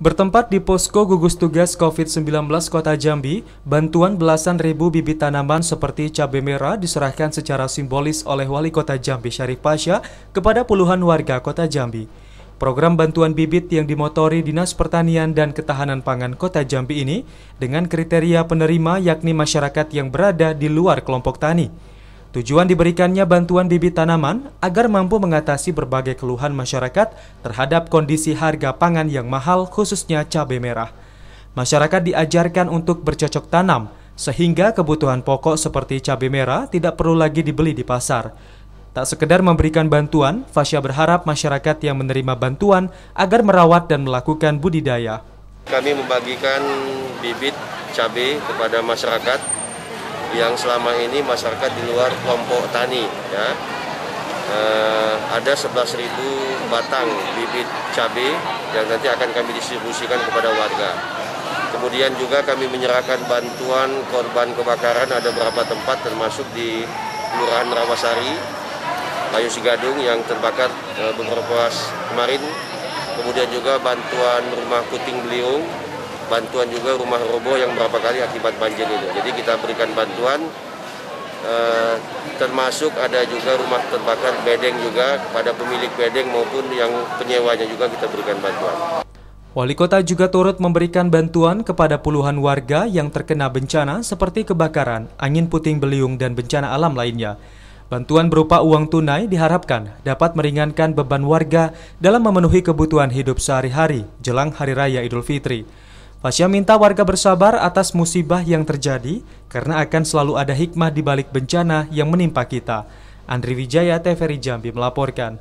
Bertempat di posko gugus tugas COVID-19 Kota Jambi, bantuan belasan ribu bibit tanaman seperti cabai merah diserahkan secara simbolis oleh Wali Kota Jambi Syarif Pasha kepada puluhan warga Kota Jambi. Program bantuan bibit yang dimotori Dinas Pertanian dan Ketahanan Pangan Kota Jambi ini dengan kriteria penerima yakni masyarakat yang berada di luar kelompok tani. Tujuan diberikannya bantuan bibit tanaman agar mampu mengatasi berbagai keluhan masyarakat terhadap kondisi harga pangan yang mahal khususnya cabai merah. Masyarakat diajarkan untuk bercocok tanam sehingga kebutuhan pokok seperti cabai merah tidak perlu lagi dibeli di pasar. Tak sekedar memberikan bantuan, Fasya berharap masyarakat yang menerima bantuan agar merawat dan melakukan budidaya. Kami membagikan bibit cabai kepada masyarakat yang selama ini masyarakat di luar kelompok tani ya uh, ada 11.000 batang bibit cabai yang nanti akan kami distribusikan kepada warga. Kemudian juga kami menyerahkan bantuan korban kebakaran ada beberapa tempat termasuk di Kelurahan Rawasari, Bayu Sigadung yang terbakar uh, beberapa kemarin. Kemudian juga bantuan rumah puting beliung bantuan juga rumah roboh yang berapa kali akibat banjir itu. Jadi kita berikan bantuan eh, termasuk ada juga rumah terbakar bedeng juga pada pemilik bedeng maupun yang penyewanya juga kita berikan bantuan. Wali kota juga turut memberikan bantuan kepada puluhan warga yang terkena bencana seperti kebakaran, angin puting beliung, dan bencana alam lainnya. Bantuan berupa uang tunai diharapkan dapat meringankan beban warga dalam memenuhi kebutuhan hidup sehari-hari jelang Hari Raya Idul Fitri. Fasya minta warga bersabar atas musibah yang terjadi karena akan selalu ada hikmah di balik bencana yang menimpa kita. Andri Wijaya, TVRI Jambi melaporkan.